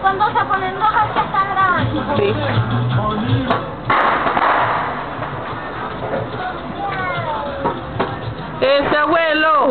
Cuando se ponen rojas ya está grabando. Sí. Ese abuelo,